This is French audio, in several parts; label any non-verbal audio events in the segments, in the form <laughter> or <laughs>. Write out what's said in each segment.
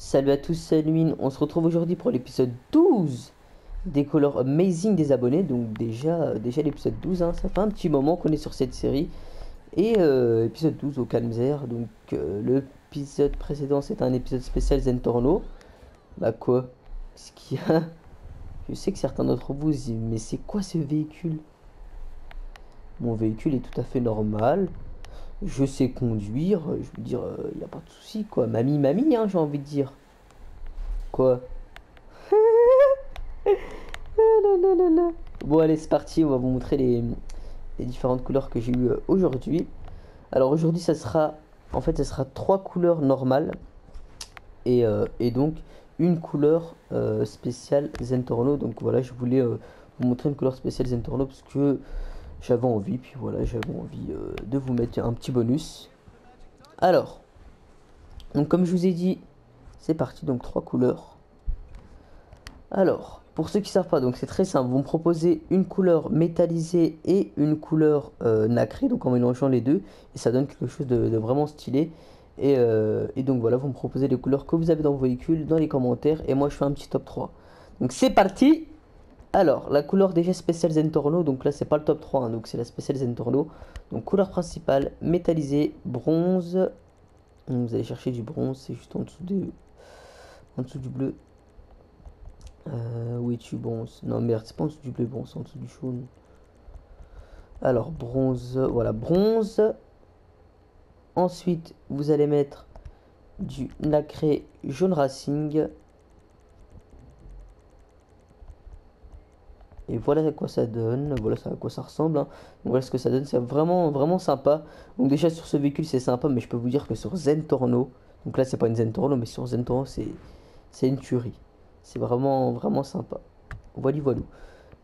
Salut à tous, salut Mine. On se retrouve aujourd'hui pour l'épisode 12 des Colors Amazing des abonnés. Donc déjà, déjà l'épisode 12, hein. ça fait un petit moment qu'on est sur cette série. Et euh, épisode 12 au Calmzer. Donc euh, l'épisode précédent c'est un épisode spécial Zentorno. Bah quoi? Ce qu'il y a? Je sais que certains d'entre vous disent mais c'est quoi ce véhicule? Mon véhicule est tout à fait normal je sais conduire, je veux dire, il n'y a pas de souci, quoi. Mamie, mamie, hein, j'ai envie de dire. Quoi? <laughs> Bon, allez, c'est parti, on va vous montrer les, différentes couleurs que j'ai eues aujourd'hui. Alors, aujourd'hui, ça sera, en fait, ça sera trois couleurs normales et, et donc une couleur spéciale Zentorno. Donc, voilà, je voulais vous montrer une couleur spéciale Zentorno parce que j'avais envie, puis voilà, j'avais envie euh, de vous mettre un petit bonus. Alors, donc comme je vous ai dit, c'est parti, donc trois couleurs. Alors, pour ceux qui ne savent pas, donc c'est très simple, vous me proposez une couleur métallisée et une couleur euh, nacrée, donc en mélangeant les deux, et ça donne quelque chose de, vraiment stylé. Et, euh, et, donc voilà, vous me proposez les couleurs que vous avez dans vos véhicules, dans les commentaires, et moi je fais un petit top 3. Donc c'est parti alors, la couleur déjà spéciale Zentorno, donc là c'est pas le top 3, hein, donc c'est la spéciale Zentorno. Donc couleur principale, métallisé, bronze. Vous allez chercher du bronze, c'est juste en dessous, du, en dessous du bleu. Euh, oui, tu bronze. Non merde, c'est pas en dessous du bleu, bon, c'est en dessous du jaune. Alors, bronze, voilà, bronze. Ensuite, vous allez mettre du nacré jaune racing. Et voilà à quoi ça donne, voilà à quoi ça ressemble. Hein. Voilà ce que ça donne, c'est vraiment vraiment sympa. Donc déjà sur ce véhicule c'est sympa, mais je peux vous dire que sur Zentorno, donc là c'est pas une Zentorno, mais sur Zentorno c'est c'est une tuerie. C'est vraiment vraiment sympa. Voilà voilà.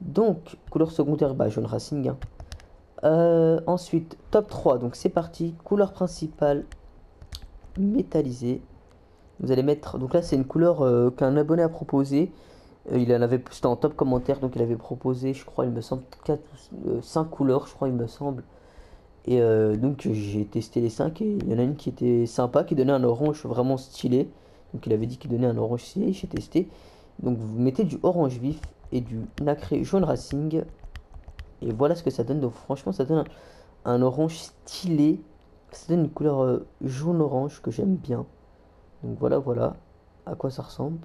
Donc couleur secondaire, bah jaune racing. Hein. Euh, ensuite top 3, donc c'est parti. Couleur principale métallisée. Vous allez mettre, donc là c'est une couleur euh, qu'un abonné a proposé. Euh, il en avait, c'était en top commentaire, donc il avait proposé, je crois, il me semble, 4, 5 euh, couleurs, je crois, il me semble. Et euh, donc j'ai testé les 5 et il y en a une qui était sympa, qui donnait un orange vraiment stylé. Donc il avait dit qu'il donnait un orange stylé, j'ai testé. Donc vous mettez du orange vif et du nacré jaune racing. Et voilà ce que ça donne. Donc franchement ça donne un, orange stylé. Ça donne une couleur jaune-orange que j'aime bien. Donc voilà, voilà à quoi ça ressemble.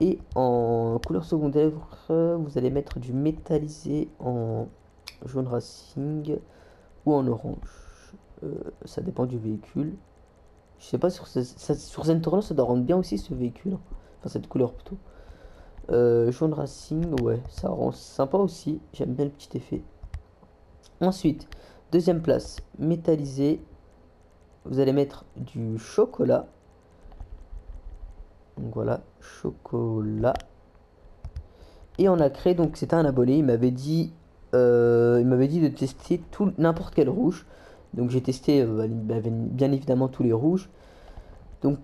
Et en couleur secondaire, vous allez mettre du métallisé en jaune racing ou en orange. Euh, ça dépend du véhicule. Je sais pas, sur, ça, sur ça doit rendre bien aussi ce véhicule. Enfin, cette couleur plutôt. Euh, jaune racing, ouais, ça rend sympa aussi. J'aime bien le petit effet. Ensuite, deuxième place, métallisé. Vous allez mettre du chocolat donc voilà, chocolat. Et on a créé, donc c'était un abonné, il m'avait dit, euh, il m'avait dit de tester tout n'importe quel rouge. Donc j'ai testé euh, bien évidemment tous les rouges. Donc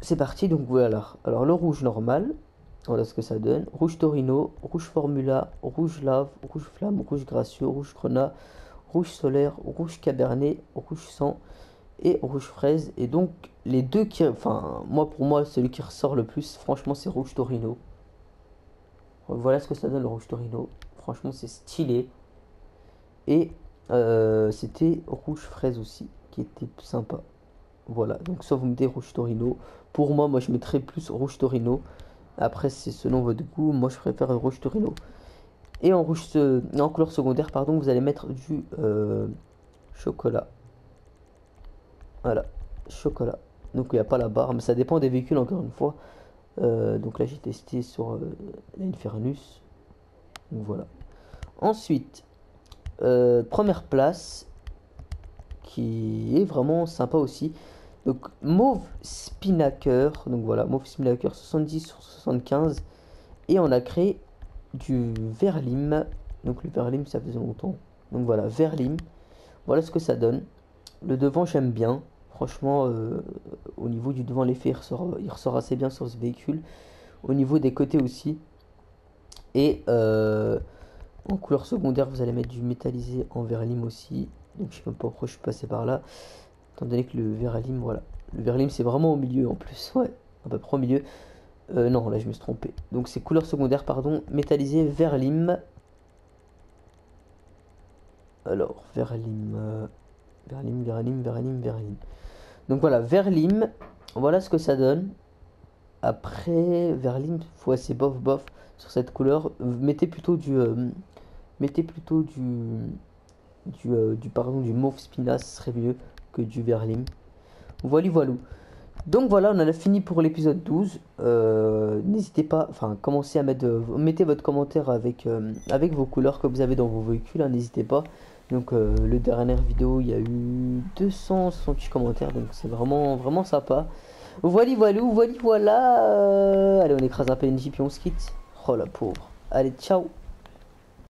c'est parti, donc voilà. Alors le rouge normal, voilà ce que ça donne. Rouge Torino, rouge Formula, rouge Lave, rouge Flamme, rouge Gracieux, rouge Grenat, rouge Solaire, rouge Cabernet, rouge Sang et rouge fraise. Et donc les deux qui, enfin moi pour moi celui qui ressort le plus, franchement c'est rouge Torino. Voilà ce que ça donne le rouge Torino. Franchement c'est stylé. Et euh, c'était rouge fraise aussi qui était sympa. Voilà, donc soit vous mettez rouge Torino. Pour moi, moi je mettrais plus rouge Torino. Après, c'est selon votre goût. Moi je préfère rouge Torino. Et en rouge, en couleur secondaire, pardon, vous allez mettre du euh, chocolat. Voilà, chocolat. Donc il n'y a pas la barre, mais ça dépend des véhicules encore une fois. Euh, donc là j'ai testé sur euh, l'Infernus. Voilà. Ensuite, euh, première place qui est vraiment sympa aussi. Donc Mauve Spinnaker. Donc voilà, Mauve Spinnaker 70 sur 75. Et on a créé du Verlim. Donc le Verlim ça faisait longtemps. Donc voilà, Verlim. Voilà ce que ça donne. Le devant j'aime bien. Franchement, euh, au niveau du devant, l'effet il ressort, assez bien sur ce véhicule. Au niveau des côtés aussi. Et euh, en couleur secondaire, vous allez mettre du métallisé en verlim aussi. Donc je sais pas pourquoi je suis passé par là. Étant donné que le verlim, voilà. Le verlim c'est vraiment au milieu en plus. <laughs> Ouais. à peu près au milieu. Euh, non, là je me suis trompé. Donc c'est couleur secondaire, pardon, métallisé verlim. Alors, verlim, euh, verlim, verlim, verlim, verlim. Donc voilà, verlim, voilà ce que ça donne. Après, verlim, ouais, c'est bof bof sur cette couleur. Mettez plutôt du, euh, mettez plutôt du, du, du, pardon, du mauve spinace, ce serait mieux que du verlim. Voilà, voilà. Donc voilà, on en a fini pour l'épisode 12. Euh, n'hésitez pas, enfin, commencez à mettre, mettez votre commentaire avec, euh, avec vos couleurs que vous avez dans vos véhicules, hein, n'hésitez pas. Donc euh, le dernière vidéo, il y a eu 268 commentaires, donc c'est vraiment, vraiment sympa. Voilà, voilà, voilà, voilà. allez, on écrase un PNJ puis on se quitte. Oh la pauvre. Allez, ciao